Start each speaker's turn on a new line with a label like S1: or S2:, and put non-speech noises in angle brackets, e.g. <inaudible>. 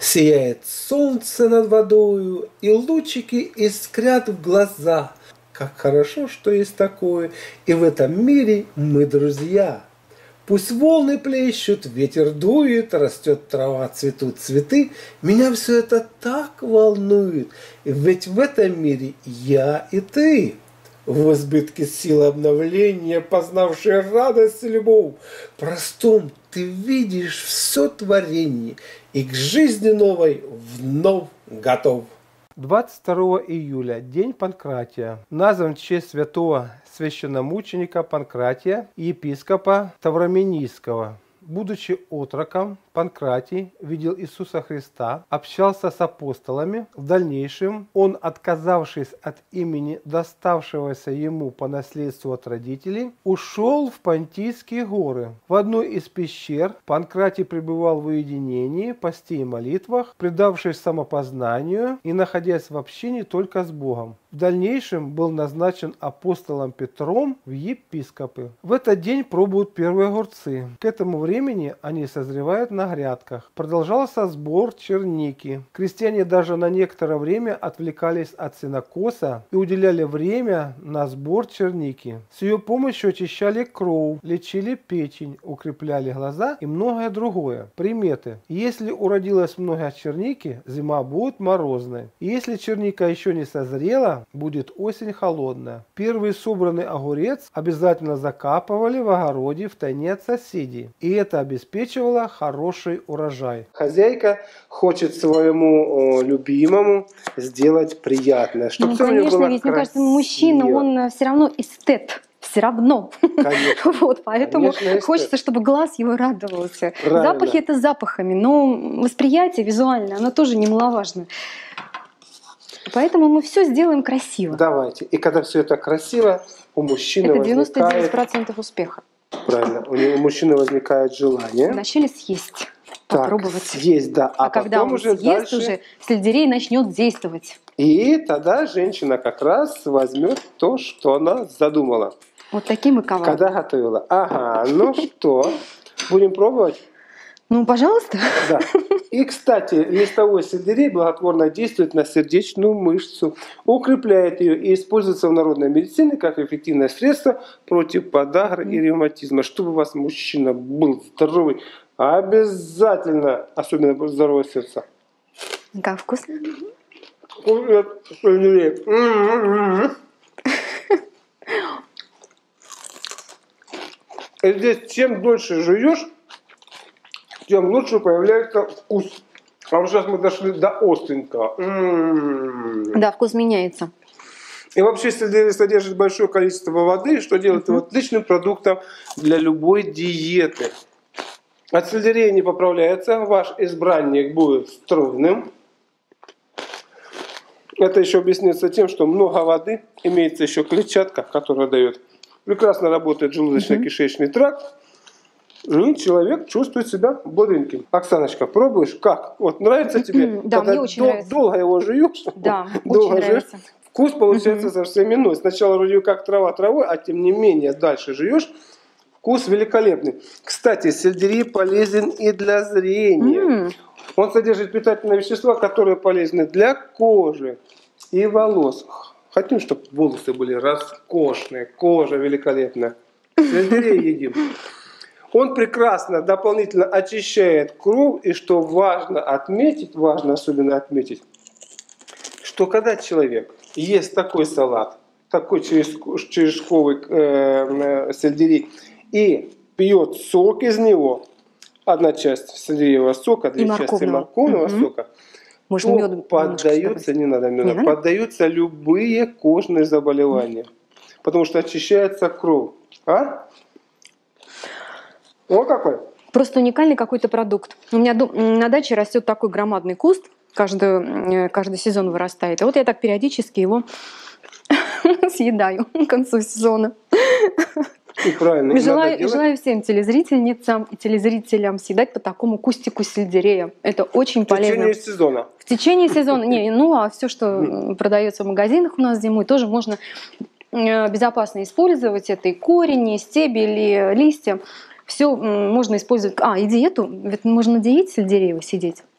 S1: Сияет солнце над водою, и лучики искрят в глаза. Как хорошо, что есть такое, и в этом мире мы друзья. Пусть волны плещут, ветер дует, растет трава, цветут цветы. Меня все это так волнует, ведь в этом мире я и ты в избытке силы обновления, познавшие радость и любовь. Простом ты видишь все творение и к жизни новой вновь готов. 22 июля, день Панкратия, назван в честь святого священномученика Панкратия и епископа Тавраменийского. Будучи отроком, Панкратий видел Иисуса Христа, общался с апостолами. В дальнейшем он, отказавшись от имени доставшегося ему по наследству от родителей, ушел в Понтийские горы. В одной из пещер Панкратий пребывал в уединении, посте и молитвах, предавшись самопознанию и находясь в общении только с Богом. В дальнейшем был назначен апостолом Петром в епископы. В этот день пробуют первые огурцы. К этому времени они созревают на грядках. Продолжался сбор черники. Крестьяне даже на некоторое время отвлекались от сенокоса и уделяли время на сбор черники. С ее помощью очищали кровь, лечили печень, укрепляли глаза и многое другое. Приметы. Если уродилось много черники, зима будет морозной. если черника еще не созрела, будет осень холодная. Первый собранный огурец обязательно закапывали в огороде в тайне от соседей. И это обеспечивало хороший урожай. Хозяйка хочет своему любимому сделать приятное.
S2: Чтобы ну, конечно, было ведь, красиво. мне кажется, мужчина, он э, все равно эстет все равно. Конечно. <laughs> вот, поэтому Конечно, хочется, чтобы глаз его радовался. Правильно. Запахи это запахами, но восприятие визуальное, оно тоже немаловажно. Поэтому мы все сделаем красиво.
S1: Давайте. И когда все это красиво, у мужчины
S2: Это 99% возникает... успеха.
S1: Правильно. У, него, у мужчины возникает желание.
S2: Вначале съесть. Так, попробовать.
S1: Съесть, да.
S2: А, а когда он уже съест, дальше... уже сельдерей начнет действовать.
S1: И тогда женщина как раз возьмет то, что она задумала.
S2: Вот таким и коварным.
S1: Когда готовила. Ага, ну что, будем пробовать?
S2: Ну, пожалуйста.
S1: Да. И, кстати, листовой сельдерей благотворно действует на сердечную мышцу, укрепляет ее и используется в народной медицине как эффективное средство против подагры и ревматизма. Чтобы у вас мужчина был здоровый, обязательно, особенно здоровое сердце.
S2: Как вкусно?
S1: Здесь чем дольше жуешь, тем лучше появляется вкус. А вот сейчас мы дошли до остренького.
S2: М-м-м. Да, вкус меняется.
S1: И вообще содержит большое количество воды, что делает его отличным продуктом для любой диеты. От сельдерея не поправляется, ваш избранник будет стройным. Это еще объясняется тем, что много воды, имеется еще клетчатка, которая дает прекрасно работает желудочно-кишечный тракт, и человек чувствует себя бодреньким. Оксаночка, пробуешь? Как? Вот нравится <clears throat> тебе?
S2: Да, мне очень дол- нравится.
S1: Долго его жуешь? <laughs>
S2: Да, <laughs> долго очень нравится.
S1: Вкус получается угу. совсем иной. Сначала вроде как трава травой, а тем не менее дальше жуешь. Вкус великолепный. Кстати, сельдерей полезен и для зрения. Mm. Он содержит питательные вещества, которые полезны для кожи и волос. Хотим, чтобы волосы были роскошные, кожа великолепная. Сельдерей едим. Он прекрасно дополнительно очищает кровь, и что важно отметить, важно особенно отметить, что когда человек ест такой салат, такой черешковый э, э, сельдерей, и пьет сок из него, одна часть сельдереевого сока, две части морковного угу. сока,
S2: Можно то медом
S1: поддаются, не надо меда, не поддаются любые кожные заболевания, потому что очищается кровь. А? Вот какой.
S2: Просто уникальный какой-то продукт. У меня на даче растет такой громадный куст, каждый, э, каждый сезон вырастает. И вот я так периодически его <laughs> съедаю к концу сезона.
S1: И правильно.
S2: Желаю, желаю всем телезрительницам и телезрителям съедать по такому кустику сельдерея. Это очень полезно.
S1: В течение сезона.
S2: В течение сезона. Не, ну а все, что продается в магазинах у нас зимой, тоже можно э, безопасно использовать. Это и корень, и стебель, и листья все можно использовать. А, и диету, ведь можно на диете сельдереева сидеть.